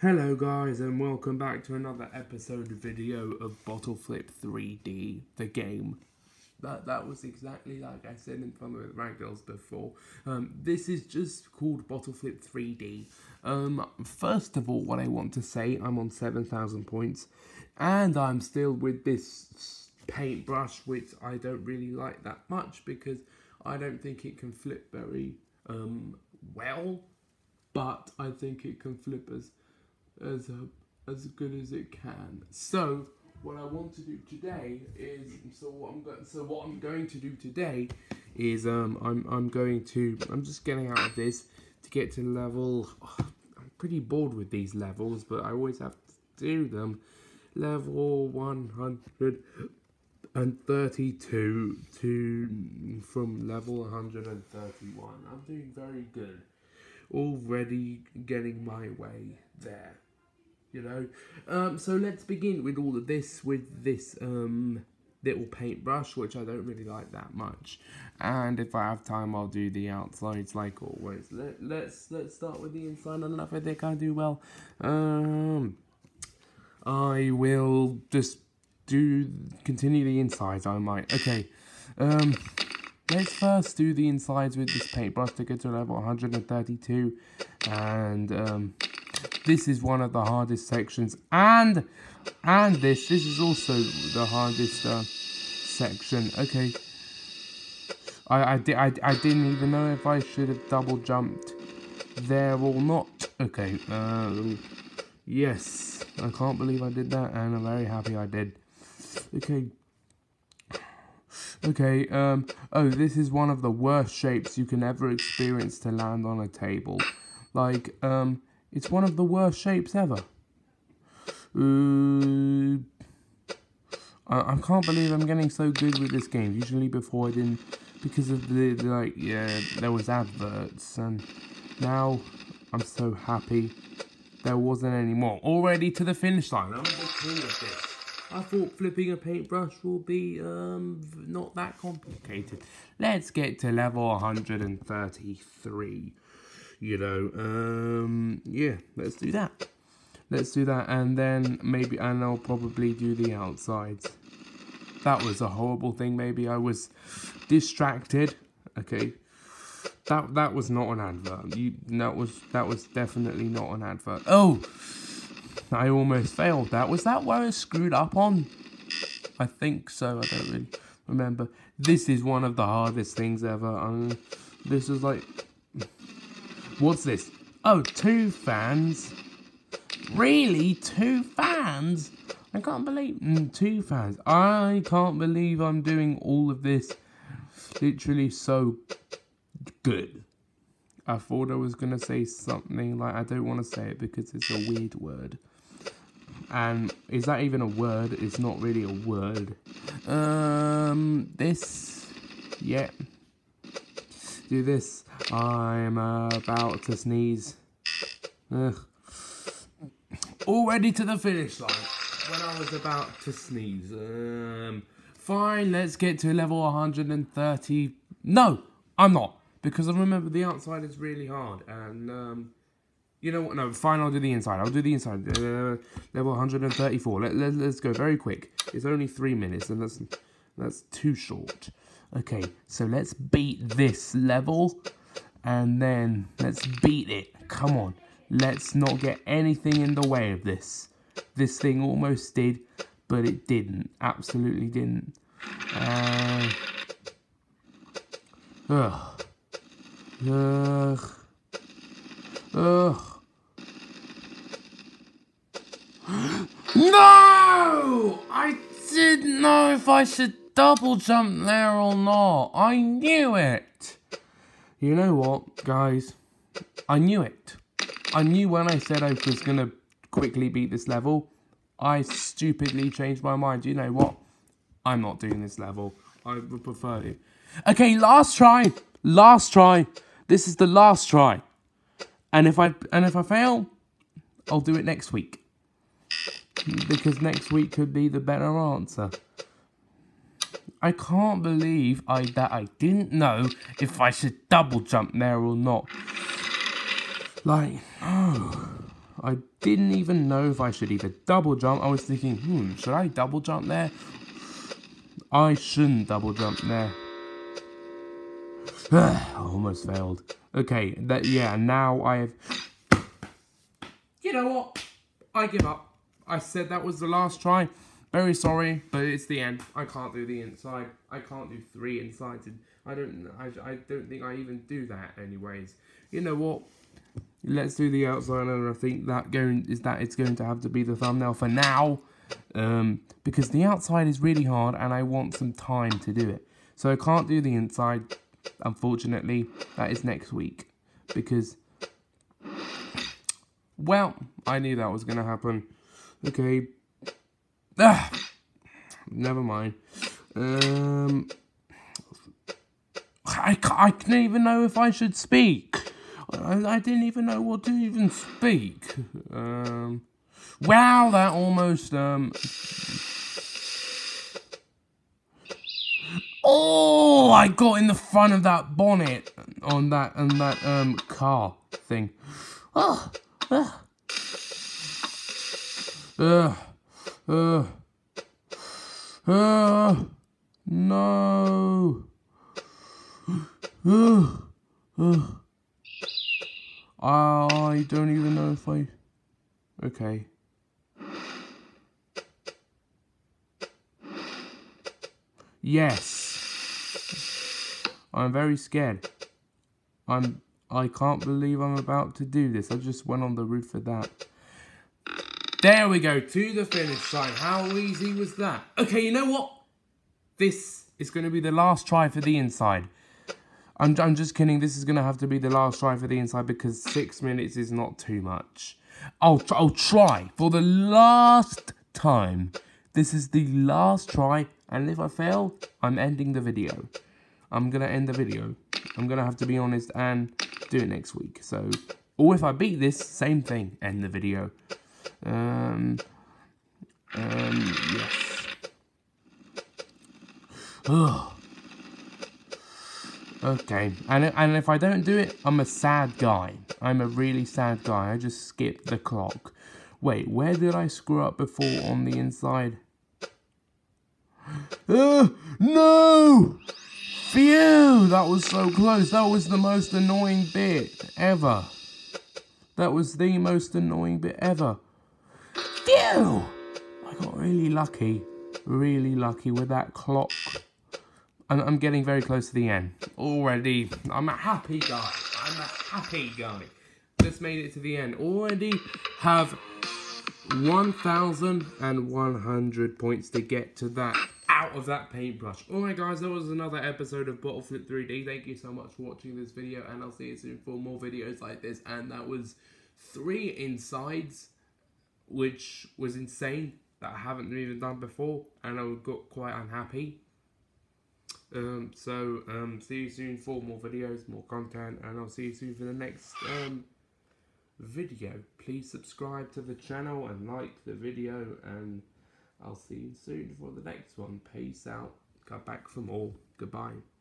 Hello guys and welcome back to another episode video of Bottle Flip 3D, the game. That that was exactly like I said in front of the Ragdolls before. Um, this is just called Bottle Flip 3D. Um, first of all, what I want to say, I'm on 7,000 points, and I'm still with this paintbrush, which I don't really like that much because I don't think it can flip very um, well, but I think it can flip as as a, as good as it can. So what I want to do today is so what I'm going so what I'm going to do today is um I'm I'm going to I'm just getting out of this to get to level. Oh, I'm pretty bored with these levels, but I always have to do them. Level 132 to from level 131. I'm doing very good. Already getting my way there you know. Um, so let's begin with all of this with this um, little paintbrush, which I don't really like that much. And if I have time, I'll do the outsides like always. Let, let's let's start with the inside. And if I think I do well, um, I will just do continue the insides. I might. Okay. Um, let's first do the insides with this paintbrush to get to level 132, and um this is one of the hardest sections and and this this is also the hardest uh, section. Okay. I, I, di I, I didn't even know if I should have double jumped there or not. Okay um, yes. I can't believe I did that and I'm very happy I did. Okay. Okay, um, oh, this is one of the worst shapes you can ever experience to land on a table. Like, um, it's one of the worst shapes ever. Uh, I, I can't believe I'm getting so good with this game. Usually before I didn't, because of the, the like, yeah, there was adverts, and now I'm so happy there wasn't any more. Already to the finish line. I'm the king of this. I thought flipping a paintbrush will be um not that complicated. Let's get to level 133 you know. Um, yeah, let's do that. Let's do that, and then maybe, and I'll probably do the outsides. That was a horrible thing. Maybe I was distracted. Okay, that that was not an advert. You that was that was definitely not an advert. Oh, I almost failed. That was that where I screwed up on. I think so. I don't really remember. This is one of the hardest things ever. Um, this is like What's this? Oh, two fans. Really? Two fans? I can't believe mm, two fans. I can't believe I'm doing all of this literally so good. I thought I was gonna say something like I don't want to say it because it's a weird word. And is that even a word? It's not really a word. Um, this, yeah. Do this. I'm about to sneeze. Ugh. Already to the finish line when I was about to sneeze. Um, fine, let's get to level 130. No, I'm not. Because I remember the outside is really hard. And, um, you know what? No, fine, I'll do the inside. I'll do the inside. Uh, level 134. Let, let, let's go very quick. It's only three minutes, and that's, that's too short. Okay, so let's beat this level and then let's beat it. Come on. Let's not get anything in the way of this. This thing almost did, but it didn't. Absolutely didn't. Uh, ugh. Ugh. Ugh. no! I didn't know if I should double jump there or not. I knew it. You know what, guys? I knew it. I knew when I said I was going to quickly beat this level, I stupidly changed my mind. You know what? I'm not doing this level. I would prefer to. Okay, last try. Last try. This is the last try. And if I and if I fail, I'll do it next week. Because next week could be the better answer. I can't believe I that I didn't know if I should double jump there or not. Like, oh, I didn't even know if I should either double jump. I was thinking, hmm, should I double jump there? I shouldn't double jump there. I almost failed. Okay, that yeah, now I have... You know what? I give up. I said that was the last try. Very sorry, but it's the end. I can't do the inside. I can't do three insides. And I don't. I, I don't think I even do that. Anyways, you know what? Let's do the outside, and I think that going is that it's going to have to be the thumbnail for now, um, because the outside is really hard, and I want some time to do it. So I can't do the inside. Unfortunately, that is next week because. Well, I knew that was going to happen. Okay. Ah, never mind. Um, I, I can't even know if I should speak. I, I didn't even know what to even speak. Um, wow, that almost... Um, oh, I got in the front of that bonnet on that on that um car thing. Oh, uh, uh, uh, no. Uh, uh. I don't even know if I... Okay. Yes. I'm very scared. I'm... I can't believe I'm about to do this. I just went on the roof of that. There we go, to the finish line. How easy was that? Okay, you know what? This is going to be the last try for the inside. I'm, I'm just kidding. This is going to have to be the last try for the inside because six minutes is not too much. I'll, I'll try for the last time. This is the last try. And if I fail, I'm ending the video. I'm going to end the video. I'm going to have to be honest and do it next week. So, or if I beat this, same thing. End the video. Um, um, yes. Ugh. Okay, and and if I don't do it, I'm a sad guy. I'm a really sad guy. I just skipped the clock. Wait, where did I screw up before on the inside? Uh, no! Phew! That was so close. That was the most annoying bit ever. That was the most annoying bit ever. Phew! I got really lucky. Really lucky with that clock. I'm, I'm getting very close to the end already. I'm a happy guy. I'm a happy guy. Just made it to the end. Already have 1,100 points to get to that out of that paintbrush. Alright guys, that was another episode of Bottle Flip 3D. Thank you so much for watching this video and I'll see you soon for more videos like this. And that was three insides, which was insane that I haven't even done before and I got quite unhappy. Um, so, um, see you soon for more videos, more content, and I'll see you soon for the next um, video. Please subscribe to the channel and like the video, and I'll see you soon for the next one. Peace out. Come back for more. Goodbye.